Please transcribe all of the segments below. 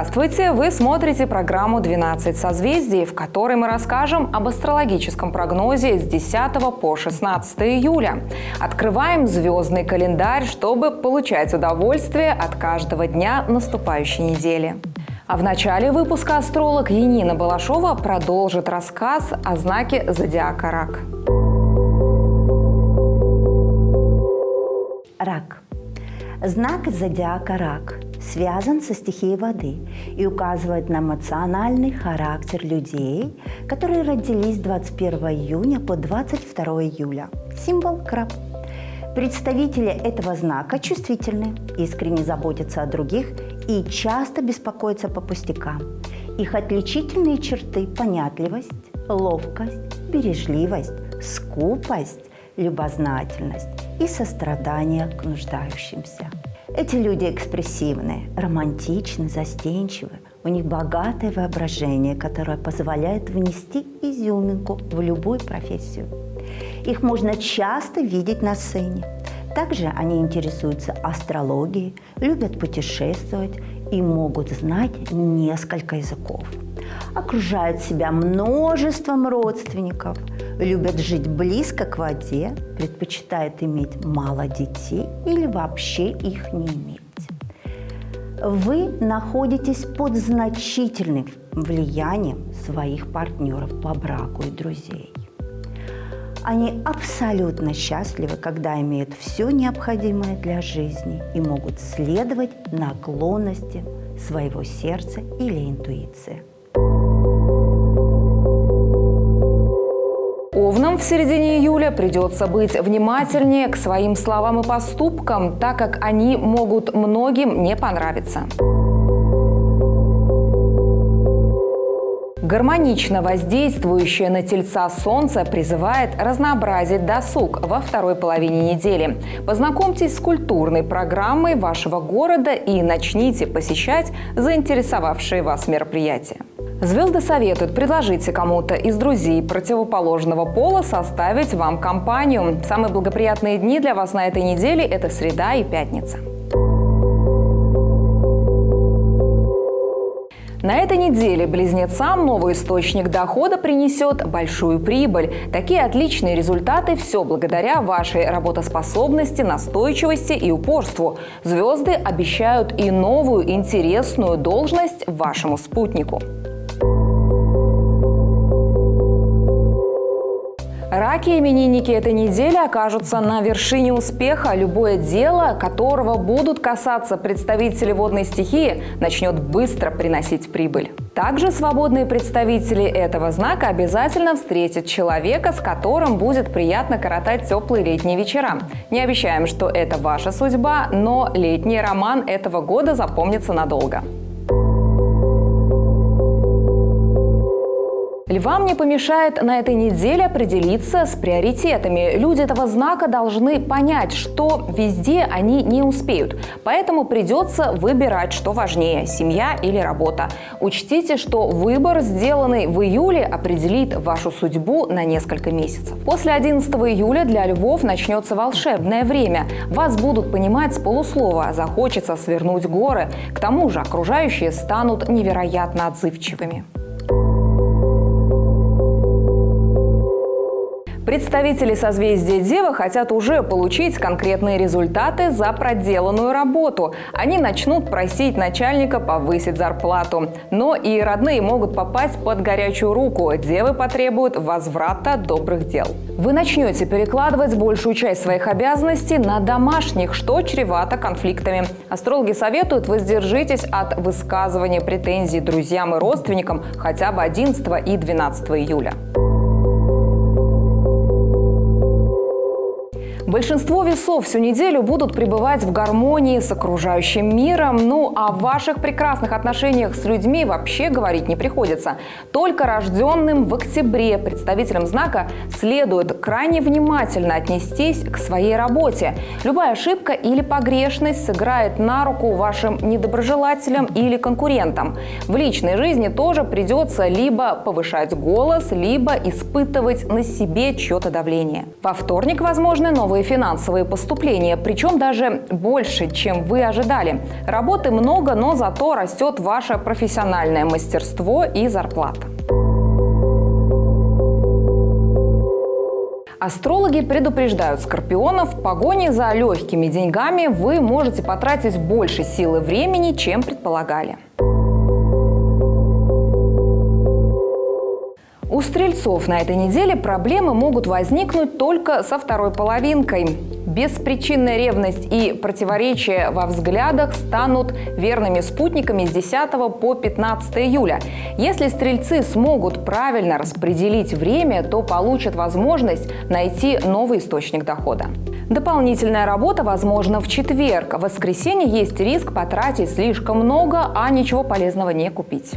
Здравствуйте! Вы смотрите программу «12 созвездий», в которой мы расскажем об астрологическом прогнозе с 10 по 16 июля. Открываем звездный календарь, чтобы получать удовольствие от каждого дня наступающей недели. А в начале выпуска астролог Енина Балашова продолжит рассказ о знаке зодиака Рак. Рак. Знак зодиака Рак связан со стихией воды и указывает на эмоциональный характер людей, которые родились 21 июня по 22 июля. Символ краб. Представители этого знака чувствительны, искренне заботятся о других и часто беспокоятся по пустякам. Их отличительные черты – понятливость, ловкость, бережливость, скупость, любознательность и сострадание к нуждающимся. Эти люди экспрессивны, романтичны, застенчивы. У них богатое воображение, которое позволяет внести изюминку в любую профессию. Их можно часто видеть на сцене. Также они интересуются астрологией, любят путешествовать и могут знать несколько языков. Окружают себя множеством родственников, любят жить близко к воде, предпочитают иметь мало детей или вообще их не иметь. Вы находитесь под значительным влиянием своих партнеров по браку и друзей. Они абсолютно счастливы, когда имеют все необходимое для жизни и могут следовать наклонности своего сердца или интуиции. В середине июля придется быть внимательнее к своим словам и поступкам, так как они могут многим не понравиться. Гармонично воздействующее на тельца солнце призывает разнообразить досуг во второй половине недели. Познакомьтесь с культурной программой вашего города и начните посещать заинтересовавшие вас мероприятия. Звезды советуют предложите кому-то из друзей противоположного пола составить вам компанию. Самые благоприятные дни для вас на этой неделе – это среда и пятница. На этой неделе близнецам новый источник дохода принесет большую прибыль. Такие отличные результаты все благодаря вашей работоспособности, настойчивости и упорству. Звезды обещают и новую интересную должность вашему спутнику. Раки именинники этой недели окажутся на вершине успеха. Любое дело, которого будут касаться представители водной стихии, начнет быстро приносить прибыль. Также свободные представители этого знака обязательно встретят человека, с которым будет приятно коротать теплые летние вечера. Не обещаем, что это ваша судьба, но летний роман этого года запомнится надолго. Львам не помешает на этой неделе определиться с приоритетами. Люди этого знака должны понять, что везде они не успеют. Поэтому придется выбирать, что важнее – семья или работа. Учтите, что выбор, сделанный в июле, определит вашу судьбу на несколько месяцев. После 11 июля для львов начнется волшебное время. Вас будут понимать с полуслова, захочется свернуть горы. К тому же окружающие станут невероятно отзывчивыми. Представители созвездия Дева хотят уже получить конкретные результаты за проделанную работу. Они начнут просить начальника повысить зарплату. Но и родные могут попасть под горячую руку. Девы потребуют возврата добрых дел. Вы начнете перекладывать большую часть своих обязанностей на домашних, что чревато конфликтами. Астрологи советуют воздержитесь от высказывания претензий друзьям и родственникам хотя бы 11 и 12 июля. Большинство весов всю неделю будут пребывать в гармонии с окружающим миром. Ну, в ваших прекрасных отношениях с людьми вообще говорить не приходится. Только рожденным в октябре представителям знака следует крайне внимательно отнестись к своей работе. Любая ошибка или погрешность сыграет на руку вашим недоброжелателям или конкурентам. В личной жизни тоже придется либо повышать голос, либо испытывать на себе чье-то давление. Во вторник возможны новые новые финансовые поступления, причем даже больше, чем вы ожидали. Работы много, но зато растет ваше профессиональное мастерство и зарплата. Астрологи предупреждают скорпионов, в погоне за легкими деньгами вы можете потратить больше силы времени, чем предполагали. У стрельцов на этой неделе проблемы могут возникнуть только со второй половинкой. Беспричинная ревность и противоречия во взглядах станут верными спутниками с 10 по 15 июля. Если стрельцы смогут правильно распределить время, то получат возможность найти новый источник дохода. Дополнительная работа возможна в четверг. В воскресенье есть риск потратить слишком много, а ничего полезного не купить.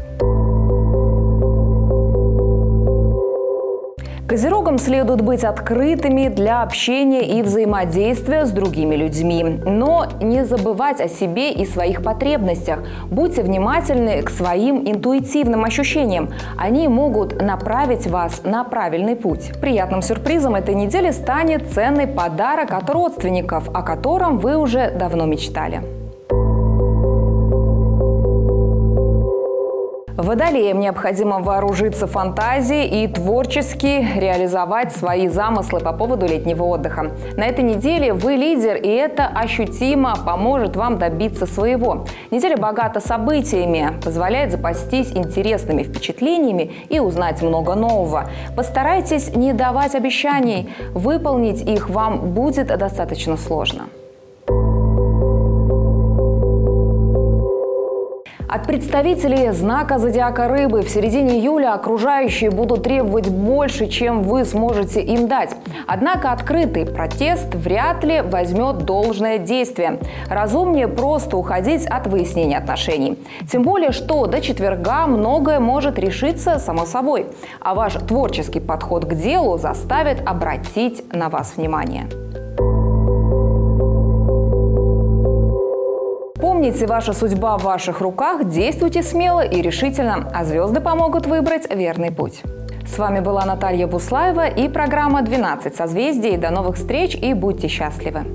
Козерогам следует быть открытыми для общения и взаимодействия с другими людьми. Но не забывать о себе и своих потребностях. Будьте внимательны к своим интуитивным ощущениям. Они могут направить вас на правильный путь. Приятным сюрпризом этой недели станет ценный подарок от родственников, о котором вы уже давно мечтали. Водолеям необходимо вооружиться фантазией и творчески реализовать свои замыслы по поводу летнего отдыха. На этой неделе вы лидер, и это ощутимо поможет вам добиться своего. Неделя богата событиями, позволяет запастись интересными впечатлениями и узнать много нового. Постарайтесь не давать обещаний, выполнить их вам будет достаточно сложно. От представителей знака зодиака рыбы в середине июля окружающие будут требовать больше, чем вы сможете им дать. Однако открытый протест вряд ли возьмет должное действие. Разумнее просто уходить от выяснения отношений. Тем более, что до четверга многое может решиться само собой. А ваш творческий подход к делу заставит обратить на вас внимание. Помните, ваша судьба в ваших руках, действуйте смело и решительно, а звезды помогут выбрать верный путь. С вами была Наталья Буслаева и программа «12 созвездий». До новых встреч и будьте счастливы!